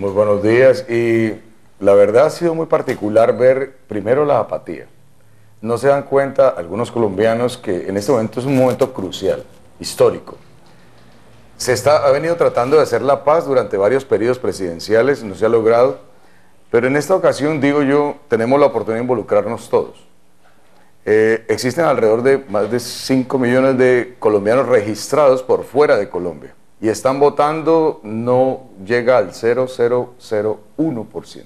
Muy buenos días y la verdad ha sido muy particular ver primero la apatía. No se dan cuenta algunos colombianos que en este momento es un momento crucial, histórico. Se está, ha venido tratando de hacer la paz durante varios periodos presidenciales, no se ha logrado, pero en esta ocasión, digo yo, tenemos la oportunidad de involucrarnos todos. Eh, existen alrededor de más de 5 millones de colombianos registrados por fuera de Colombia y están votando, no llega al 0,001%.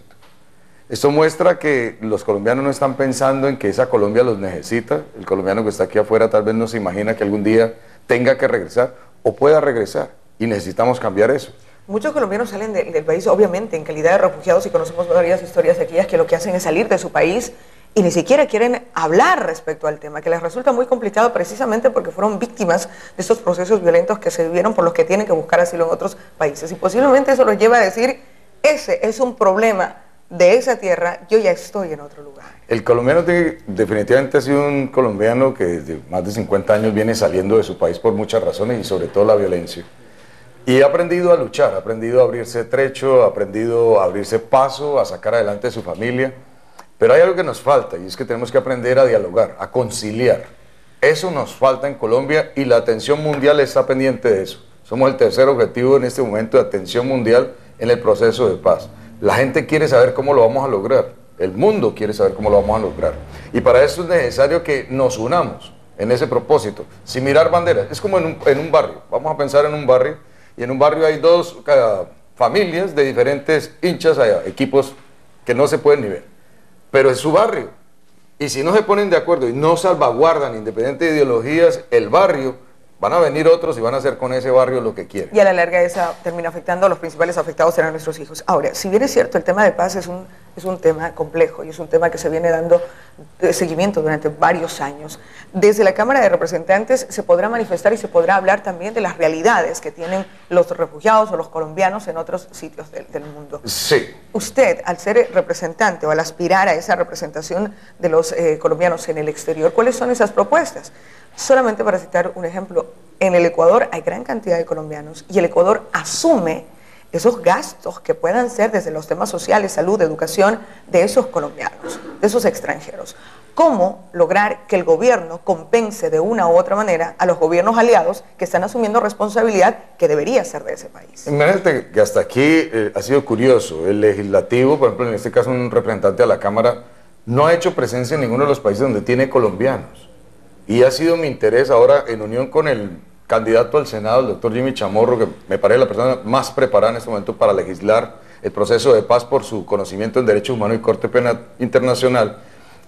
Esto muestra que los colombianos no están pensando en que esa Colombia los necesita. El colombiano que está aquí afuera tal vez no se imagina que algún día tenga que regresar o pueda regresar. Y necesitamos cambiar eso. Muchos colombianos salen del país, obviamente, en calidad de refugiados y conocemos varias historias de aquellas que lo que hacen es salir de su país y ni siquiera quieren hablar respecto al tema, que les resulta muy complicado precisamente porque fueron víctimas de estos procesos violentos que se vivieron por los que tienen que buscar asilo en otros países. Y posiblemente eso los lleva a decir, ese es un problema de esa tierra, yo ya estoy en otro lugar. El colombiano definitivamente ha sido un colombiano que desde más de 50 años viene saliendo de su país por muchas razones y sobre todo la violencia. Y ha aprendido a luchar, ha aprendido a abrirse trecho, ha aprendido a abrirse paso, a sacar adelante a su familia. Pero hay algo que nos falta y es que tenemos que aprender a dialogar, a conciliar. Eso nos falta en Colombia y la atención mundial está pendiente de eso. Somos el tercer objetivo en este momento de atención mundial en el proceso de paz. La gente quiere saber cómo lo vamos a lograr. El mundo quiere saber cómo lo vamos a lograr. Y para eso es necesario que nos unamos en ese propósito, sin mirar banderas. Es como en un, barrio. Vamos a pensar en un barrio y en un barrio hay dos familias de diferentes hinchas, hay equipos que no se pueden ni ver pero es su barrio. Y si no se ponen de acuerdo y no salvaguardan, independiente de ideologías, el barrio, van a venir otros y van a hacer con ese barrio lo que quieren. Y a la larga esa termina afectando, a los principales afectados serán nuestros hijos. Ahora, si bien es cierto, el tema de paz es un es un tema complejo y es un tema que se viene dando seguimiento durante varios años. Desde la Cámara de Representantes se podrá manifestar y se podrá hablar también de las realidades que tienen los refugiados o los colombianos en otros sitios del, mundo. Sí. Usted, al ser representante o al aspirar a esa representación de los eh, colombianos en el exterior, ¿cuáles son esas propuestas? Solamente para citar un ejemplo, en el Ecuador hay gran cantidad de colombianos y el Ecuador asume esos gastos que puedan ser desde los temas sociales, salud, educación, de esos colombianos, de esos extranjeros. ¿Cómo lograr que el gobierno compense de una u otra manera a los gobiernos aliados que están asumiendo responsabilidad que debería ser de ese país? Imagínate que hasta aquí eh, ha sido curioso. El legislativo, por ejemplo, en este caso un representante de la Cámara, no ha hecho presencia en ninguno de los países donde tiene colombianos. Y ha sido mi interés ahora, en unión con el candidato al Senado, el doctor Jimmy Chamorro, que me parece la persona más preparada en este momento para legislar el proceso de paz por su conocimiento en derechos humanos y Corte Penal Internacional,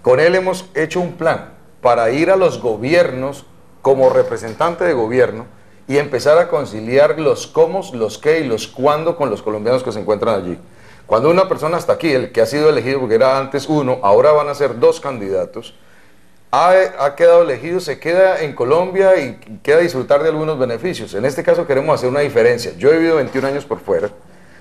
con él hemos hecho un plan para ir a los gobiernos como representante de gobierno y empezar a conciliar los cómo, los qué y los cuándo con los colombianos que se encuentran allí. Cuando una persona está aquí, el que ha sido elegido, porque era antes uno, ahora van a ser dos candidatos, ha, quedado elegido, se queda en Colombia y queda disfrutar de algunos beneficios. En este caso queremos hacer una diferencia. Yo he vivido 21 años por fuera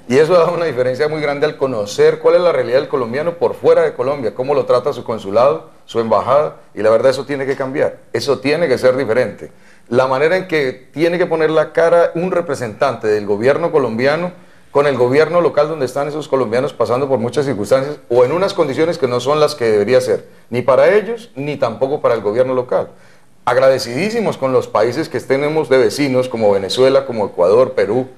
y eso da una diferencia muy grande al conocer cuál es la realidad del colombiano por fuera de Colombia, cómo lo trata su consulado, su embajada, y la verdad eso tiene que cambiar, eso tiene que ser diferente. La manera en que tiene que poner la cara un representante del gobierno colombiano con el gobierno local donde están esos colombianos pasando por muchas circunstancias o en unas condiciones que no son las que debería ser, ni para ellos ni tampoco para el gobierno local. Agradecidísimos con los países que tenemos de vecinos como Venezuela, como Ecuador, Perú,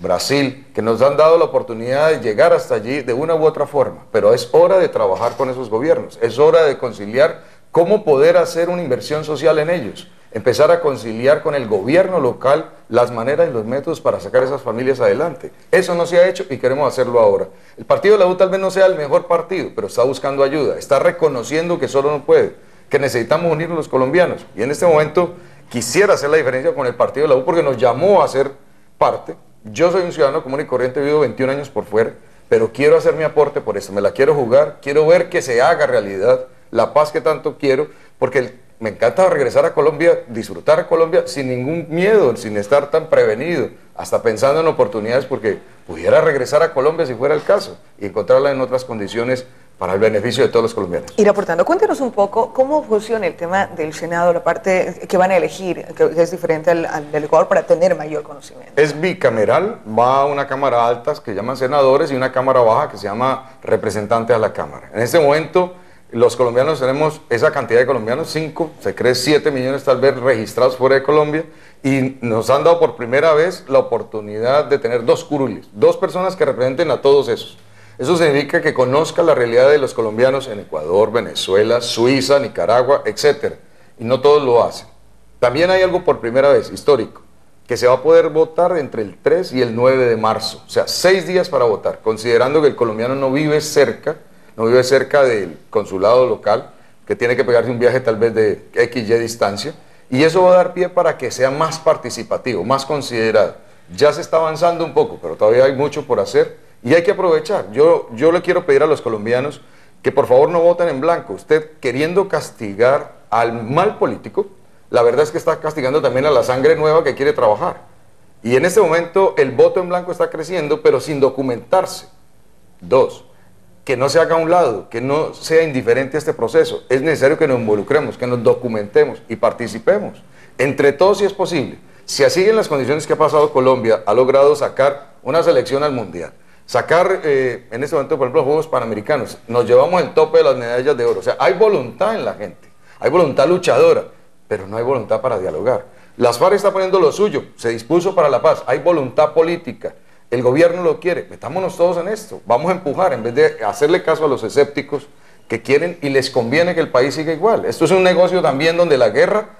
Brasil, que nos han dado la oportunidad de llegar hasta allí de una u otra forma, pero es hora de trabajar con esos gobiernos, es hora de conciliar cómo poder hacer una inversión social en ellos empezar a conciliar con el gobierno local las maneras y los métodos para sacar esas familias adelante. Eso no se ha hecho y queremos hacerlo ahora. El partido de la U tal vez no sea el mejor partido, pero está buscando ayuda, está reconociendo que solo no puede, que necesitamos unirnos los colombianos. Y en este momento quisiera hacer la diferencia con el partido de la U porque nos llamó a ser parte. Yo soy un ciudadano común y corriente, vivo 21 años por fuera, pero quiero hacer mi aporte por eso, me la quiero jugar, quiero ver que se haga realidad la paz que tanto quiero, porque el me encanta regresar a Colombia, disfrutar a Colombia sin ningún miedo, sin estar tan prevenido, hasta pensando en oportunidades porque pudiera regresar a Colombia si fuera el caso y encontrarla en otras condiciones para el beneficio de todos los colombianos. Ir aportando, cuéntenos un poco cómo funciona el tema del Senado, la parte que van a elegir, que es diferente al, al del Ecuador para tener mayor conocimiento. Es bicameral, va a una cámara alta que llaman senadores y una cámara baja que se llama representantes a la Cámara. En este momento los colombianos tenemos esa cantidad de colombianos, 5, se cree 7 millones tal vez registrados fuera de Colombia y nos han dado por primera vez la oportunidad de tener dos curules, dos personas que representen a todos esos. Eso significa que conozca la realidad de los colombianos en Ecuador, Venezuela, Suiza, Nicaragua, etc. Y no todos lo hacen. También hay algo por primera vez, histórico, que se va a poder votar entre el 3 y el 9 de marzo. O sea, seis días para votar, considerando que el colombiano no vive cerca, no vive cerca del consulado local, que tiene que pegarse un viaje tal vez de X, Y distancia. Y eso va a dar pie para que sea más participativo, más considerado. Ya se está avanzando un poco, pero todavía hay mucho por hacer y hay que aprovechar. Yo, yo le quiero pedir a los colombianos que por favor no voten en blanco. Usted queriendo castigar al mal político, la verdad es que está castigando también a la sangre nueva que quiere trabajar. Y en este momento el voto en blanco está creciendo, pero sin documentarse. Dos, que no se haga a un lado, que no sea indiferente a este proceso. Es necesario que nos involucremos, que nos documentemos y participemos. Entre todos si es posible. Si así en las condiciones que ha pasado Colombia, ha logrado sacar una selección al Mundial sacar eh, en este momento, por ejemplo, los Juegos Panamericanos, nos llevamos el tope de las medallas de oro. O sea, hay voluntad en la gente, hay voluntad luchadora, pero no hay voluntad para dialogar. Las FARC está poniendo lo suyo, se dispuso para la paz, hay voluntad política, el gobierno lo quiere, metámonos todos en esto, vamos a empujar en vez de hacerle caso a los escépticos que quieren y les conviene que el país siga igual. Esto es un negocio también donde la guerra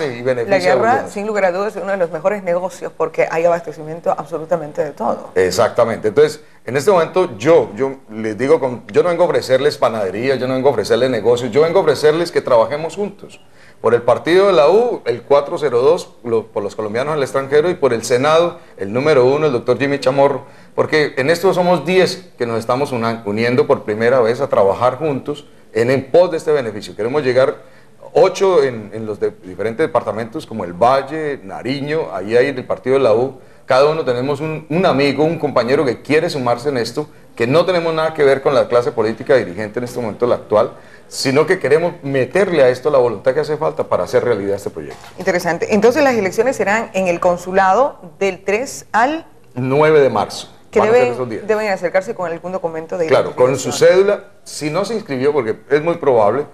y beneficia. La guerra, sin lugar a dudas, es uno de los mejores negocios porque hay abastecimiento absolutamente de todo. Exactamente. Entonces, en este momento yo, yo les digo, yo no vengo a ofrecerles panadería, yo no vengo a ofrecerles negocios, yo vengo a ofrecerles que trabajemos juntos. Por el partido de la U, el 402, por los colombianos al extranjero, y por el Senado, el número uno, el doctor Jimmy Chamorro, porque en esto somos 10 que nos estamos uniendo por primera vez a trabajar juntos en, en pos de este beneficio. Queremos llegar ocho en, los diferentes departamentos como el Valle, Nariño, ahí hay el partido de la U. Cada uno tenemos un, amigo, un compañero que quiere sumarse en esto, que no tenemos nada que ver con la clase política dirigente en este momento, la actual, sino que queremos meterle a esto la voluntad que hace falta para hacer realidad este proyecto. Interesante. Entonces las elecciones serán en el consulado del 3 al 9 de marzo. Que deben, deben acercarse con algún documento de Claro, con su cédula, si no se inscribió, porque es muy probable,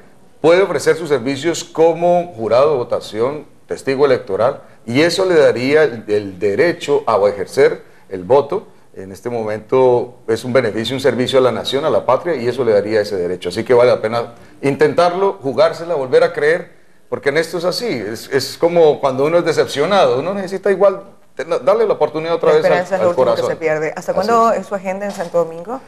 puede ofrecer sus servicios como jurado de votación, testigo electoral, y eso le daría el, derecho a ejercer el voto. En este momento es un beneficio, un servicio a la nación, a la patria, y eso le daría ese derecho. Así que vale la pena intentarlo, jugársela, volver a creer, porque en esto es así. Es, como cuando uno es decepcionado, uno necesita igual darle la oportunidad otra vez al, al corazón. Que se pierde. ¿Hasta cuándo es su agenda en Santo Domingo?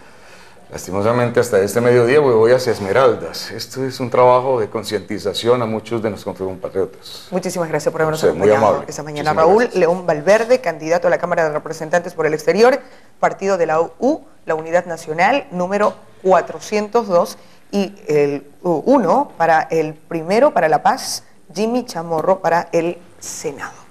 Lastimosamente hasta este mediodía voy hacia Esmeraldas. Esto es un trabajo de concientización a muchos de nuestros compatriotas. Muchísimas gracias por habernos acompañado esta mañana. Raúl León Valverde, candidato a la Cámara de Representantes por el Exterior, partido de la U, la Unidad Nacional, número 402, y el uno para el primero para la paz, Jimmy Chamorro para el Senado.